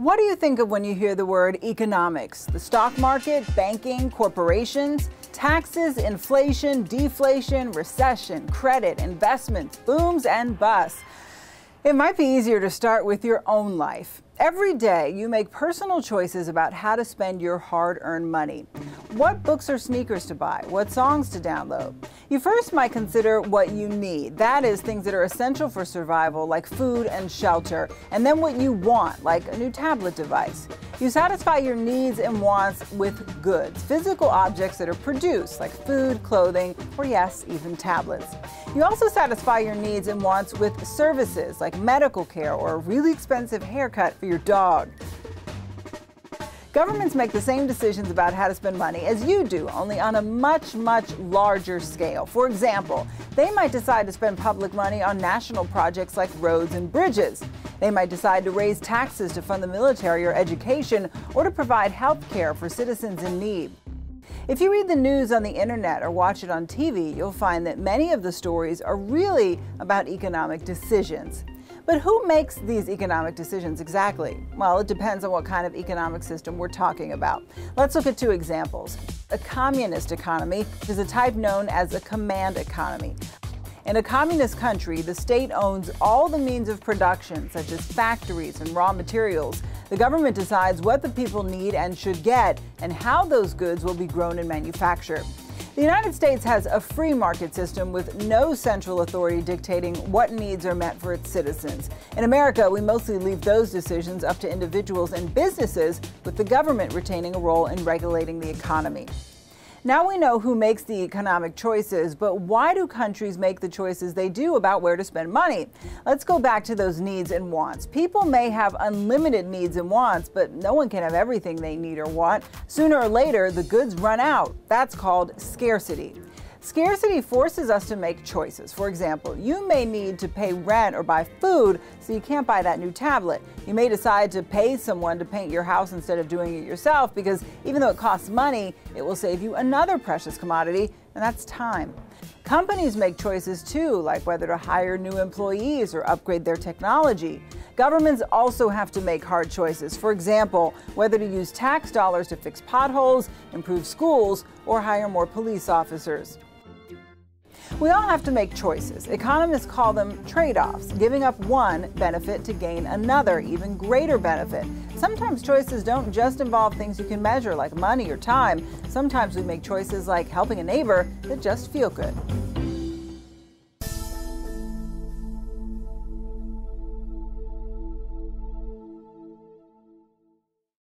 What do you think of when you hear the word economics? The stock market, banking, corporations, taxes, inflation, deflation, recession, credit, investments, booms and busts. It might be easier to start with your own life. Every day, you make personal choices about how to spend your hard earned money. What books or sneakers to buy? What songs to download? You first might consider what you need. That is, things that are essential for survival, like food and shelter. And then what you want, like a new tablet device. You satisfy your needs and wants with goods, physical objects that are produced, like food, clothing, or yes, even tablets. You also satisfy your needs and wants with services, like medical care or a really expensive haircut for your dog. Governments make the same decisions about how to spend money as you do, only on a much, much larger scale. For example, they might decide to spend public money on national projects like roads and bridges. They might decide to raise taxes to fund the military or education or to provide health care for citizens in need. If you read the news on the internet or watch it on TV, you'll find that many of the stories are really about economic decisions. But who makes these economic decisions exactly? Well, it depends on what kind of economic system we're talking about. Let's look at two examples. A communist economy is a type known as a command economy. In a communist country, the state owns all the means of production, such as factories and raw materials. The government decides what the people need and should get, and how those goods will be grown and manufactured. The United States has a free market system with no central authority dictating what needs are met for its citizens. In America, we mostly leave those decisions up to individuals and businesses, with the government retaining a role in regulating the economy. Now we know who makes the economic choices, but why do countries make the choices they do about where to spend money? Let's go back to those needs and wants. People may have unlimited needs and wants, but no one can have everything they need or want. Sooner or later, the goods run out. That's called scarcity. Scarcity forces us to make choices. For example, you may need to pay rent or buy food, so you can't buy that new tablet. You may decide to pay someone to paint your house instead of doing it yourself because even though it costs money, it will save you another precious commodity, and that's time. Companies make choices too, like whether to hire new employees or upgrade their technology. Governments also have to make hard choices. For example, whether to use tax dollars to fix potholes, improve schools, or hire more police officers. We all have to make choices. Economists call them trade offs, giving up one benefit to gain another, even greater benefit. Sometimes choices don't just involve things you can measure, like money or time. Sometimes we make choices like helping a neighbor that just feel good.